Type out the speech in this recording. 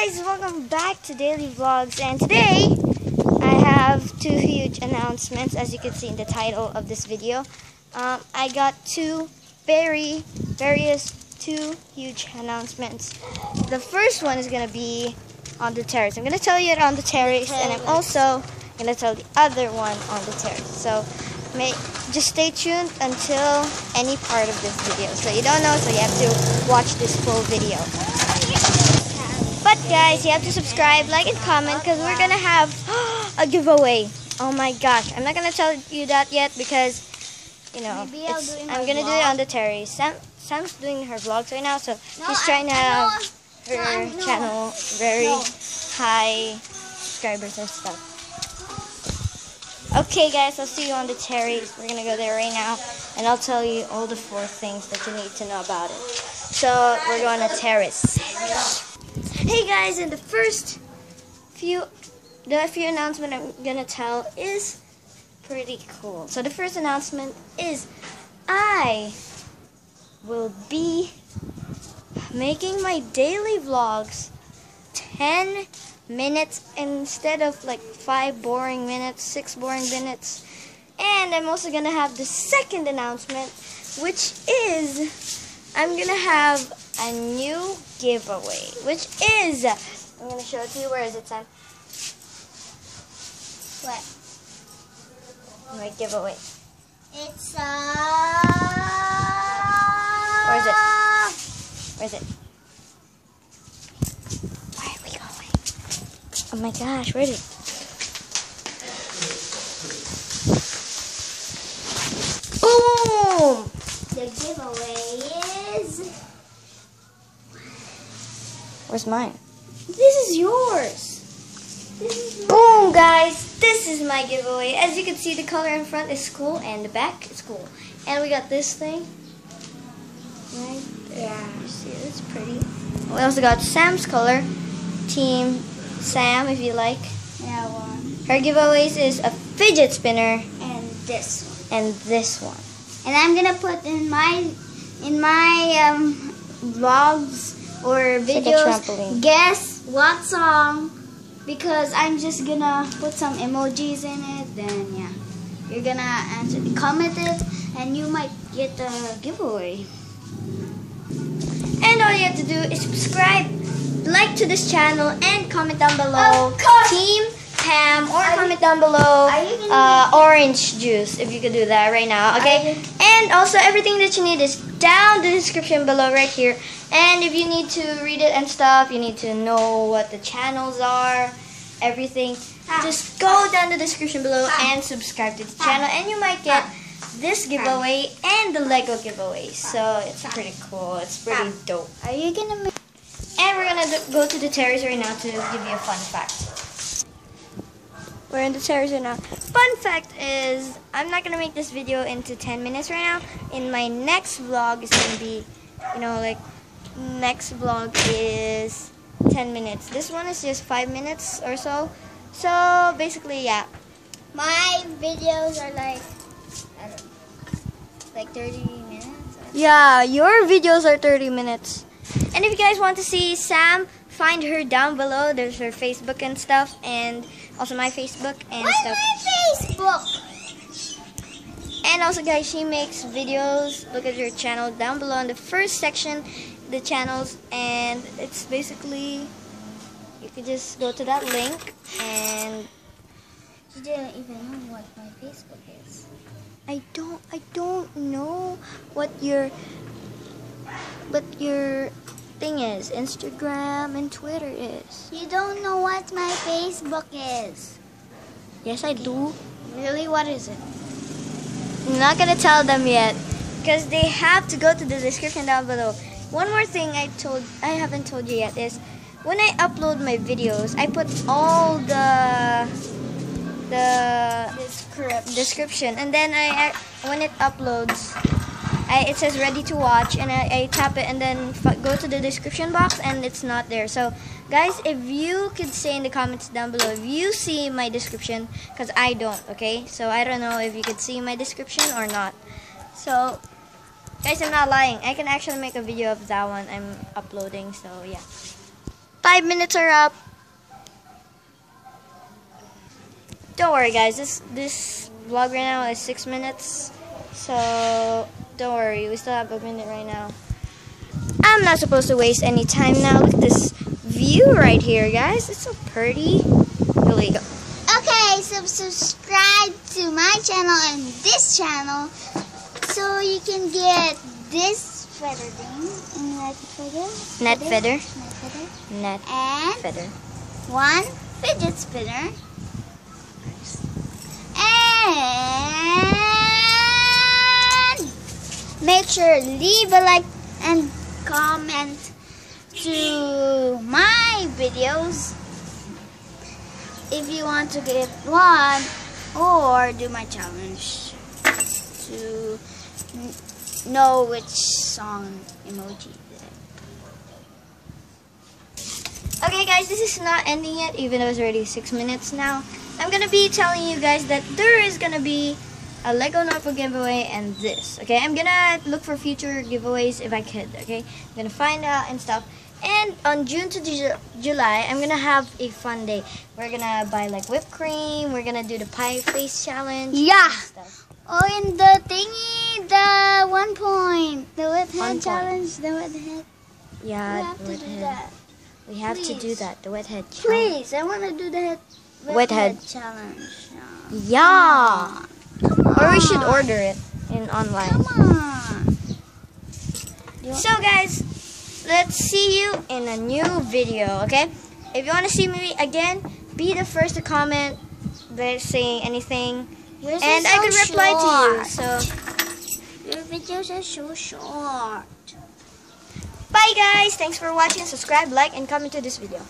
guys, welcome back to Daily Vlogs and today I have two huge announcements as you can see in the title of this video. Um, I got two very, various, two huge announcements. The first one is going to be on the terrace. I'm going to tell you it on the terrace and I'm also going to tell the other one on the terrace. So may, just stay tuned until any part of this video. So you don't know, so you have to watch this full video. But guys, you have to subscribe, like, and comment because we're gonna have a giveaway. Oh my gosh, I'm not gonna tell you that yet because you know I'll it's- do it in I'm gonna do it on the terrace. Sam, Sam's doing her vlogs right now, so No, she's trying to I have her No, channel very high subscribers and stuff. Okay, guys, I'll see you on the terrace. We're gonna go there right now, and I'll tell you all the four things that you need to know about it. So we're going to terrace. Hey guys, and the first few, the few announcement I'm gonna tell is pretty cool. So the first announcement is I will be making my daily vlogs 10 minutes instead of like 5 boring minutes, 6 boring minutes. And I'm also gonna have the second announcement, which is I'm gonna have a new giveaway, which is I'm gonna show it to you. Where is it, Sam? What? My giveaway. It's uh. Where is it? Where is it? Where are we going? Oh my gosh, where is it? Boom! The giveaway is. Where's mine? This is yours. This is. Boom, guys! This is my giveaway. As you can see, the color in front is cool and the back is cool. And we got this thing. Right there. Yeah. You see, it's pretty. We also got Sam's color. Team Sam, if you like. Yeah, one. Her giveaways is a fidget spinner And this one. and this one. And I'm gonna put in my in my um vlogs or videos. trampoline. guess what song? Because I'm just gonna put some emojis in it. Then yeah, you're gonna answer, comment it, and you might get the giveaway. And all you have to do is subscribe, like to this channel, and comment down below. Team Pam or comment down below are you gonna uh, orange juice if you could do that right now. Okay. And also everything that you need is down the description below right here. And if you need to read it and stuff, you need to know what the channels are, everything. Ah. Just go down the description below Ah. and subscribe to the channel, and you might get this giveaway and the Lego giveaway. So it's pretty cool. It's pretty dope. Are you gonna make? And we're gonna go to the terrace right now to give you a fun fact. We're in the terrace right now. Fun fact is, I'm not gonna make this video into 10 minutes right now. In my next vlog is gonna be, you know, like next vlog is 10 minutes. This one is just 5 minutes or so. So basically, yeah. My videos are like, I don't know, like 30 minutes. Yeah, your videos are 30 minutes. And if you guys want to see Sam, find her down below. There's her Facebook and stuff, and also my Facebook and Why stuff. my Facebook? And also, guys, she makes videos. Look at her channel down below in the first section, the channels, and it's basically you could just go to that link, and You didn't even know what my Facebook is. I don't, I don't know what your, what your thing is. Instagram and Twitter is. You don't know what my Facebook is. Yes, I do. Really? What is it? I'm not gonna tell them yet because they have to go to the description down below. One more thing I told I haven't told you yet is when I upload my videos, I put all the the Description. description and then I- when it uploads I, it says ready to watch and I, I tap it and then go to the description box and it's not there. So guys if you could say in the comments down below if you see my description because I don't okay? So I don't know if you could see my description or not. So guys I'm not lying. I can actually make a video of that one I'm uploading so yeah. Five minutes are up. Don't worry, guys. This this vlog right now is six minutes, so don't worry. We still have a minute right now. I'm not supposed to waste any time now. Look at this view right here, guys. It's so pretty. Here we go. Okay, so subscribe to my channel and this channel so you can get this feather thing. Net feather? Net feather. Net feather. Net And feather. one fidget spinner. And make sure leave a like and comment to my videos if you want to get one or do my challenge to know which song emoji. Okay, guys, this is not ending yet, even though it's already six minutes now. I'm gonna be telling you guys that there is gonna be a Lego notebook giveaway and this. Okay, I'm gonna look for future giveaways if I could. Okay, I'm gonna find out and stuff. And on June to Ju- July, I'm gonna have a fun day. We're gonna buy like whipped cream. We're gonna do the pie face challenge. Yeah. Oh, and the thingy, the one point, the wet One head challenge, the wet head. we Yeah, have to wet do head. that. We have to do Please. that. The wet head challenge. Please, I want to do the head, Wet head. challenge. Yeah. Come Or we should order it in online. Come on. So guys, let's see you in a new video, okay? If you want to see me again, be the first to comment by saying anything. Yours and is I so can reply to you. So, Your videos are so short. bye guys. Thanks for watching. Subscribe, like, and comment to this video.